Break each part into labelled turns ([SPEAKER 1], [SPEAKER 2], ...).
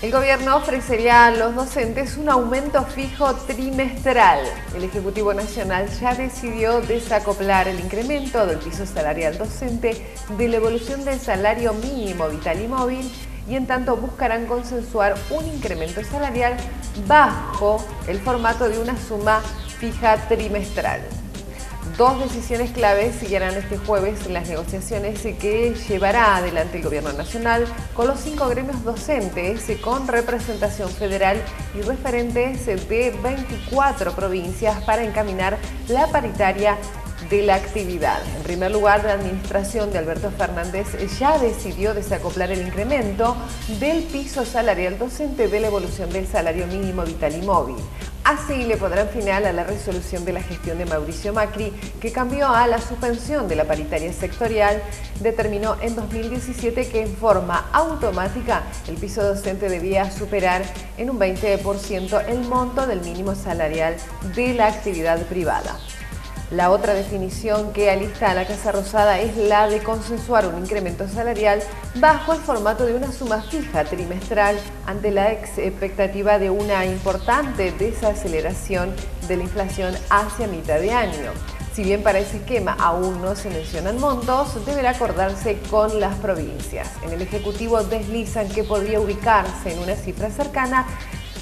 [SPEAKER 1] El gobierno ofrecería a los docentes un aumento fijo trimestral. El Ejecutivo Nacional ya decidió desacoplar el incremento del piso salarial docente de la evolución del salario mínimo vital y móvil y en tanto buscarán consensuar un incremento salarial bajo el formato de una suma fija trimestral. Dos decisiones claves seguirán este jueves las negociaciones que llevará adelante el Gobierno Nacional con los cinco gremios docentes con representación federal y referentes de 24 provincias para encaminar la paritaria de la actividad. En primer lugar, la administración de Alberto Fernández ya decidió desacoplar el incremento del piso salarial docente de la evolución del salario mínimo vital y móvil. Así le pondrán final a la resolución de la gestión de Mauricio Macri, que cambió a la suspensión de la paritaria sectorial, determinó en 2017 que en forma automática el piso docente debía superar en un 20% el monto del mínimo salarial de la actividad privada. La otra definición que alista a la Casa Rosada es la de consensuar un incremento salarial bajo el formato de una suma fija trimestral ante la expectativa de una importante desaceleración de la inflación hacia mitad de año. Si bien para ese esquema aún no se mencionan montos, deberá acordarse con las provincias. En el Ejecutivo deslizan que podría ubicarse en una cifra cercana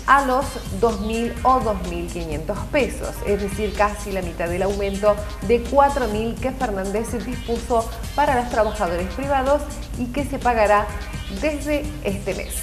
[SPEAKER 1] a los 2.000 o 2.500 pesos, es decir, casi la mitad del aumento de 4.000 que Fernández dispuso para los trabajadores privados y que se pagará desde este mes.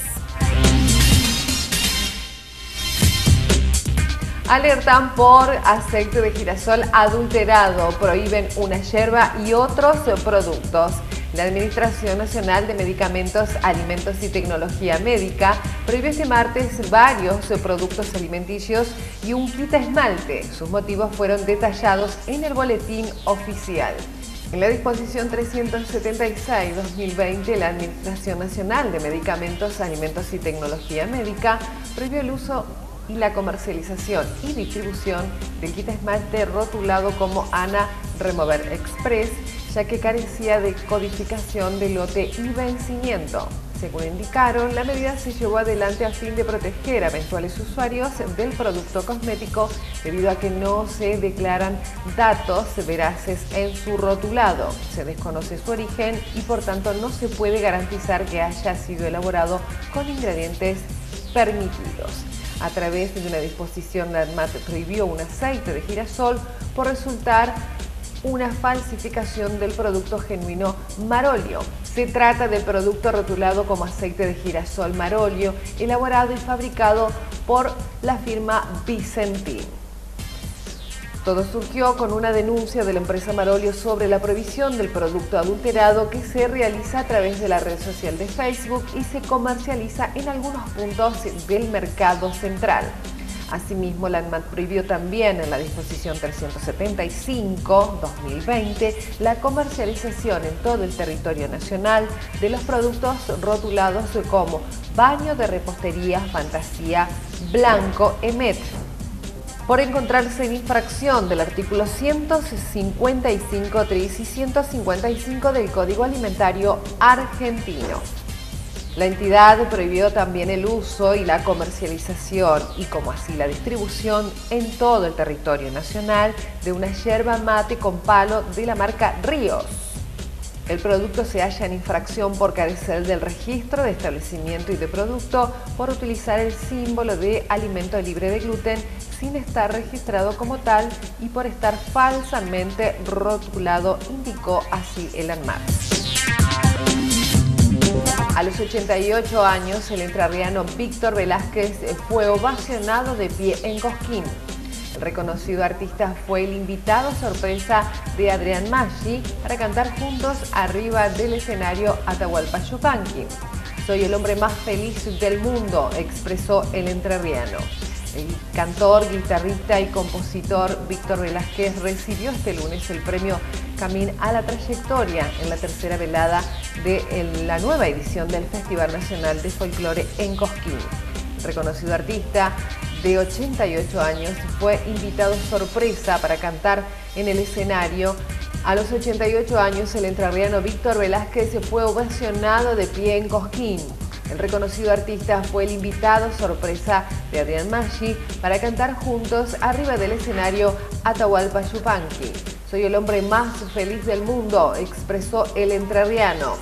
[SPEAKER 1] Alertan por aceite de girasol adulterado, prohíben una yerba y otros productos. La Administración Nacional de Medicamentos, Alimentos y Tecnología Médica prohibió este martes varios productos alimenticios y un kit esmalte. Sus motivos fueron detallados en el boletín oficial. En la disposición 376-2020, la Administración Nacional de Medicamentos, Alimentos y Tecnología Médica prohibió el uso y la comercialización y distribución del kit esmalte rotulado como ANA Remover Express ya que carecía de codificación de lote y vencimiento. Según indicaron, la medida se llevó adelante a fin de proteger a eventuales usuarios del producto cosmético debido a que no se declaran datos veraces en su rotulado. Se desconoce su origen y por tanto no se puede garantizar que haya sido elaborado con ingredientes permitidos. A través de una disposición, la ADMAT prohibió un aceite de girasol por resultar una falsificación del producto genuino Marolio. Se trata del producto rotulado como aceite de girasol Marolio, elaborado y fabricado por la firma Vicentín. Todo surgió con una denuncia de la empresa Marolio sobre la prohibición del producto adulterado que se realiza a través de la red social de Facebook y se comercializa en algunos puntos del mercado central. Asimismo, la ANMAT prohibió también en la disposición 375-2020 la comercialización en todo el territorio nacional de los productos rotulados como baño de repostería, fantasía, blanco, emet, por encontrarse en infracción del artículo 155 3 y 155 del Código Alimentario Argentino. La entidad prohibió también el uso y la comercialización y como así la distribución en todo el territorio nacional de una yerba mate con palo de la marca Ríos. El producto se halla en infracción por carecer del registro de establecimiento y de producto, por utilizar el símbolo de alimento libre de gluten sin estar registrado como tal y por estar falsamente rotulado, indicó así el ANMAR. A los 88 años, el entrerriano Víctor Velázquez fue ovacionado de pie en Cosquín. El reconocido artista fue el invitado sorpresa de Adrián Maggi para cantar juntos arriba del escenario Atahualpa Yupanqui. Soy el hombre más feliz del mundo, expresó el entrerriano. El cantor, guitarrista y compositor Víctor Velázquez recibió este lunes el premio Camín a la Trayectoria en la tercera velada de la nueva edición del Festival Nacional de Folclore en Cosquín. Reconocido artista de 88 años fue invitado sorpresa para cantar en el escenario. A los 88 años, el entrerriano Víctor Velázquez fue ovacionado de pie en Cosquín. El reconocido artista fue el invitado sorpresa de Adrián Maggi para cantar juntos arriba del escenario Atahualpa Yupanqui. Soy el hombre más feliz del mundo, expresó el entrerriano.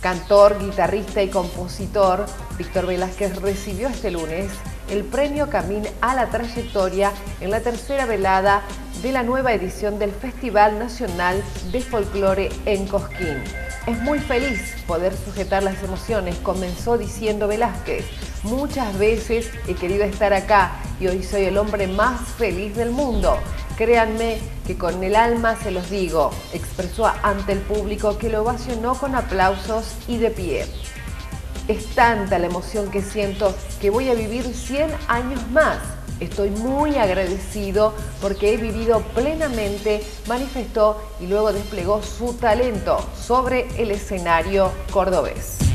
[SPEAKER 1] Cantor, guitarrista y compositor, Víctor Velázquez recibió este lunes el premio Camín a la Trayectoria en la tercera velada de la nueva edición del Festival Nacional de Folclore en Cosquín. Es muy feliz poder sujetar las emociones, comenzó diciendo Velázquez. Muchas veces he querido estar acá y hoy soy el hombre más feliz del mundo. Créanme que con el alma se los digo, expresó ante el público que lo ovacionó con aplausos y de pie. Es tanta la emoción que siento que voy a vivir 100 años más. Estoy muy agradecido porque he vivido plenamente, manifestó y luego desplegó su talento sobre el escenario cordobés.